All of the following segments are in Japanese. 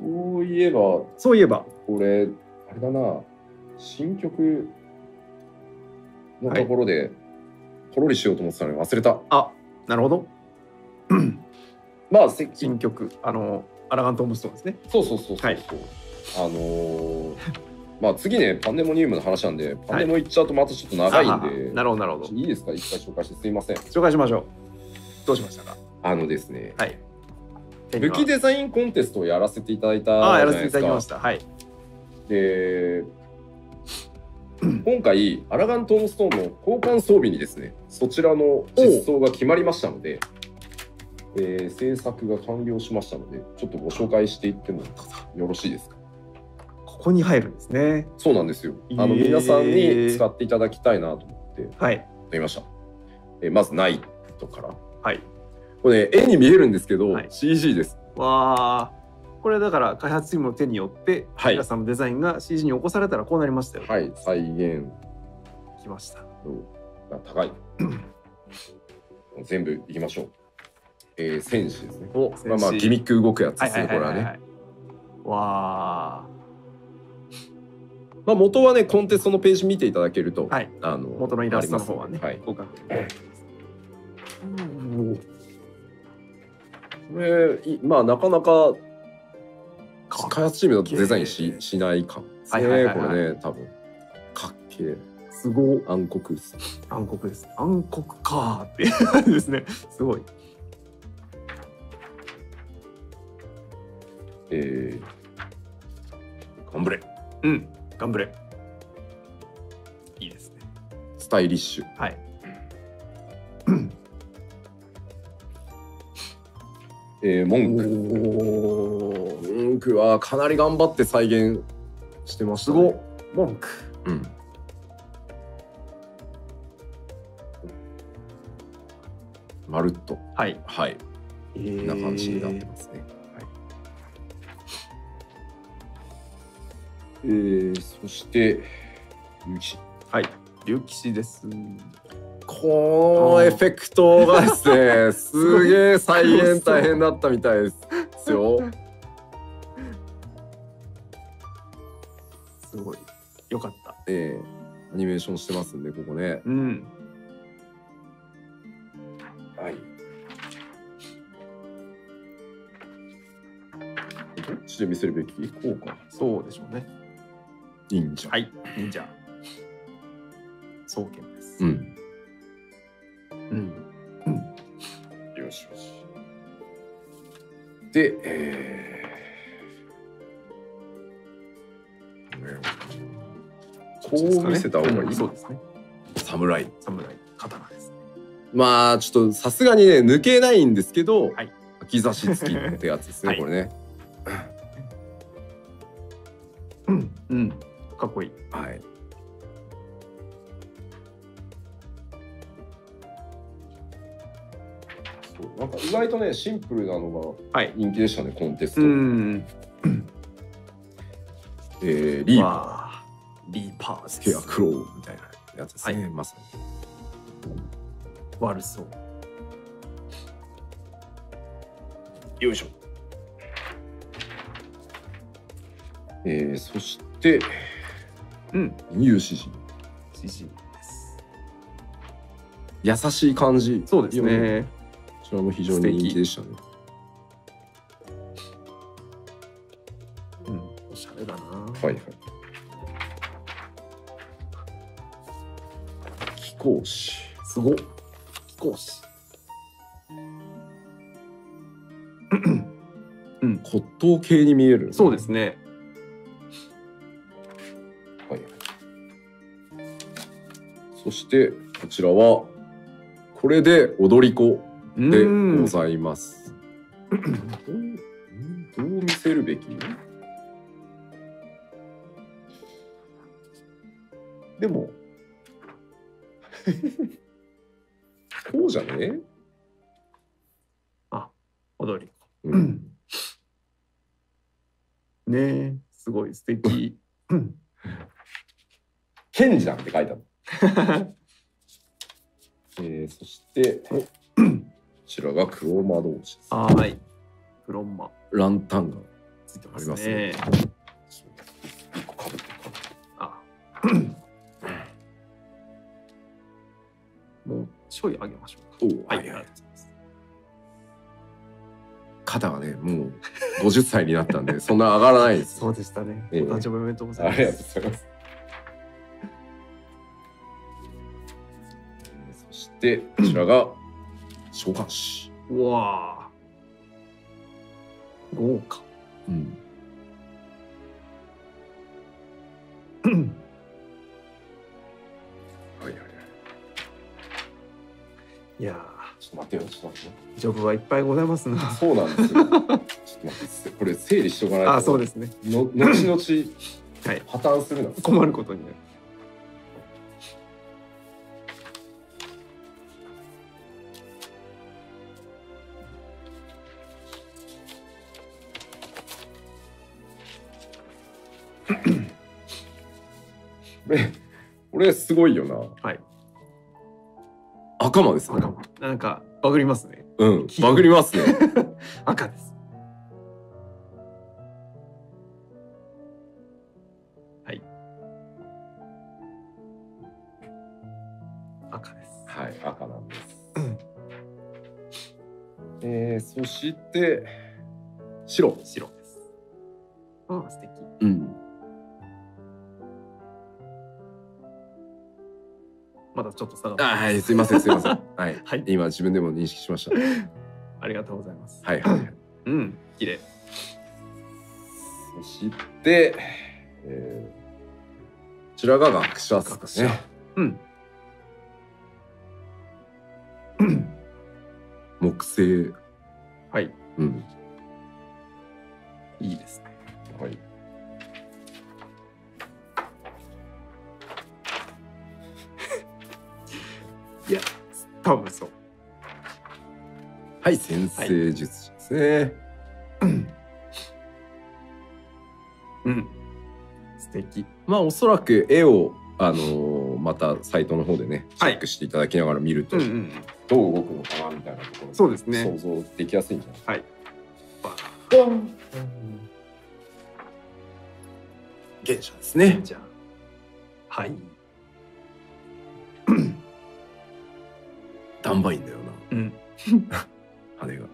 そういえば、そういえば。これ、あれだな、新曲のところで、ポロリしようと思ってたのに忘れた。あなるほど。まあ、せ新曲あのアラガントームストーンですね。そうそうそうそうそう。はい。あのー まあ次ね、パンデモニウムの話なんで、パンデモ行っちゃうとまたちょっと長いんで、あなるほどなるほど。いいですか？一回紹介してすいません。紹介しましょう。どうしましたか？あのですね、はい武器デザインコンテストをやらせていただいたじああやら。せていただきましたはいで、今回、アラガントームストーンの交換装備にですね、そちらの実装が決まりましたので、えー制作が完了しましたので、ちょっとご紹介していってもよろしいですか？ここに入るんですねそうなんですよ。あの、えー皆さんに使っていただきたいなと思ってはいやりました。えーまず、ナイトから。はいこれ、ね、絵に見えるんですけど、はい。CG です。わあこれだから開発チームの手によって、はい。皆さんのデザインが CG に起こされたらこうなりましたよ、はい、再現。きました。高い。全部いきましょう。えー、戦士ですね。おまあまあ、ギミック動くやつはいですね、これはね。わあまあ、元はね、コンテストのページ見ていただけると、はい。あの元のイラストの方はね、はい。合格。これ、いまあ、なかなかか開発チームだとデザインししない感ですね、はいはいはいはい。これね、多分。かっけえ。すご。い暗黒です。暗黒です。暗黒かーっていう。感じですね。すごい。えー、ガンブレ。うん。頑張れ。いいですね。スタイリッシュ。はい えー、モンク。おおモンクはかなり頑張って再現してました、ね。すごっ文句うん。まるっと。はいはい。えこんな感じになってますね。はい。えー、そして、雪。はい竜騎士ですこのエフェクトがですね、すげえ再現大変だったみたいですよ。すごいよかったええアニメーションしてますんで、ここね。うんはい。どっちで見せるべき？こうか。そうでしょうね忍者。はい忍者双剣ですうん。うんで、えー、こう見せた方がいい、うんそうですね。侍。侍。刀です。まあ、ちょっとさすがにね、抜けないんですけど、はい。秋差し付きってやつですね、はい。これね。うん。うん。かっこいい。はい。そう。なんか意外とね、シンプルなのがはい。人気でしたね、コンテスト。ん。えー、リーパわあ。リーパースケアクローみたいなやつですね、はい。まさに。悪そう。よいしょ。えー、そして、うん。有志人。CG です。優しい感じ。そうですねこちらも非常に人気でしたね。うんおしゃれだなはいはい。貴公子。すごっ貴公子うん骨董系に見える。そうですねはい。そして、こちらは、これで踊り子でうんございます。どうどう見せるべき？でも、こうじゃね？踊り子うん。ねえすごい素敵うん 賢治だって書いてある。えー、そして、こちらが黒魔導士です。はいフロンマランタンがついてますありますねね。一個かぶってあ。もうちょい上げましょうか。はい、はいはいありがとうございます。肩がねもう 50歳になったんでそんな上がらないですそうでしたね。ええお誕生日おめでとうございます。ありがとうございますそしてこちらが召喚師うわあ。豪華。うん はいはいはいいやちょっと待ってよちょっと待ってよー、ジョブはいっぱいございますな。そうなんですよ ちょっと待ってこれ整理しておかないとあ、そうですね。の後々 はい。破綻するな困ることになる。れすごいよなはい。赤間ですね赤もなんか、バグりますね。うんバグりますね 赤です。はい。赤です。はい赤なんですうんえー、そして白白です。ああ、素敵。うんまだちょっと下がってあはいすいませんすいません。はい、はい。今自分でも認識しました。ありがとうございます。はいはいはい。うん、綺麗。そして、えー、こちらが学者ですね。うん。木星。はい。うん。いいですね。はいいや、多分そう。はい先生術師ですね、うん。素敵。まあおそらく絵をあのーまたサイトの方でねチはいェックしていただきながら見ると、うんうん。どう動くのかなみたいなところそうですね想像できやすいんじゃない？はい。現象ですねじゃあ。はい。ダンバインだようん。な羽が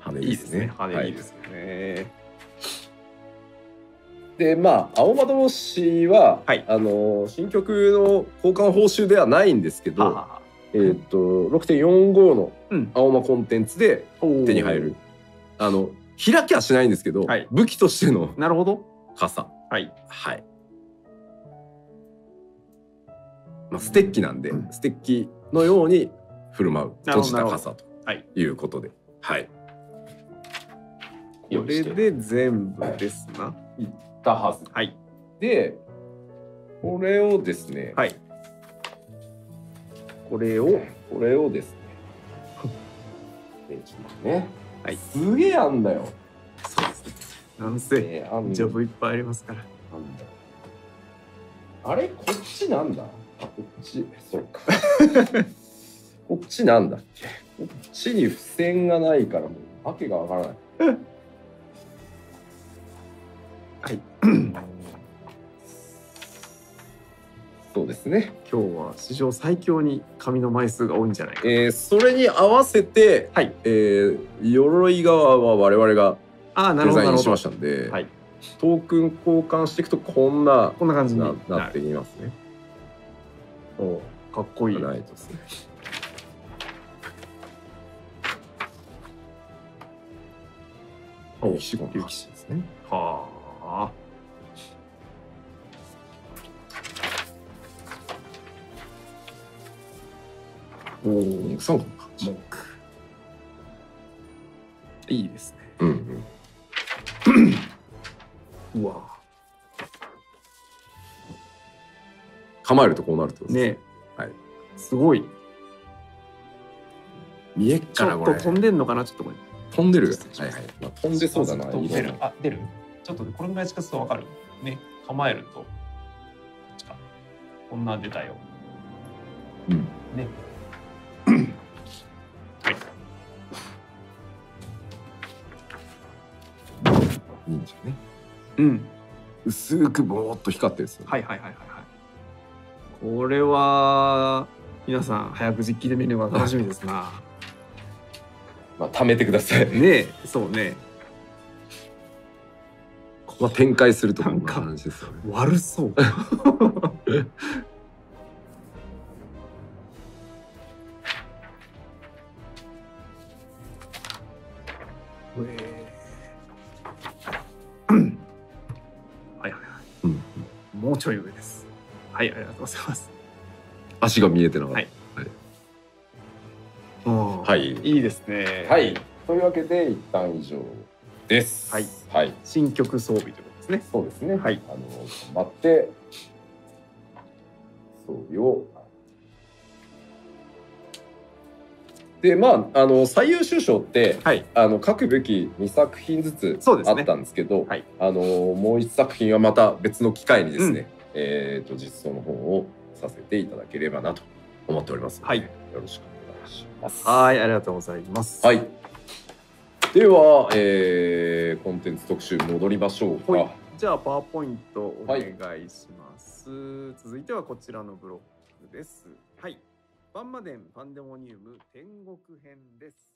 羽いいですね。は羽いいですよね。でまあ青窓推しは、はいあの新曲の交換報酬ではないんですけど、はえーっと6.45のうん。青間コンテンツで手に入る。あの開きはしないんですけど、はい武器としてのなるほど。傘はい。はい、まあ、ステッキなんで、うん。ステッキのように振る舞う閉じた傘とはいいうことで。はい。これで全部ですな。いったはず。はい。でこれをですね、はい。これをこれをですね。えちょっとね。はい。すげえあんだよ、そうですね。なんせ、えージョブいっぱいありますから。あれこっちなんだ？あこっちそうか こっちなんだっけ？こっちに付箋がないからもうわけがわからない はい。そうですね、今日は史上最強に紙の枚数が多いんじゃないか。えーそれに合わせて、はい。えー鎧側は我々がああ、なデザインしましたんで、はい。トークン交換していくとこんなこんな感じになってる。いますね。おかっこいい。ないとですね。お騎士号の騎士ですね。はあ。おお、木三角の感じ。いいですね。うんうん。うわ。えるとこうなるってことですね。はい。すごい。見えっちからこれょっと飛んでんのかな、ちょっとこれ。飛んでるはいはい、まあ、飛んでそうだな出るあ、出る？ちょっとこれぐらい近づくとわかる？ね。構えると。こんなん出たよ。うんね。はい。忍者ねうん薄くぼーっと光ってるんですよ、はいはいはいはいはいこれは皆さん早く実機で見るのが楽しみですな。まあ貯めてください、ねえそうね。まあ、展開するとこんなじですよね。悪そう。はいはいはい。うん。もうちょい上ですはいありがとうございます。足が見えてなかった。はい。ははい。いいですね。はい。というわけで一旦以上です。はい。はい。新曲装備ということですね。そうですね。はい。あの頑張って。装備を。でまああの最優秀賞ってはい。あの書くべき2作品ずつそうですね。あったんですけどはい。あのもう1作品はまた別の機会にですね、えー、と実装の方をさせていただければなと思っておりますはい。よろしくお願いします。はいありがとうございます。はい。では、えーコンテンツ特集戻りましょうか。はい。じゃあパワーポイントお願いします、続いてはこちらのブロックです。はい。バンマデンパンデモニウム天国編です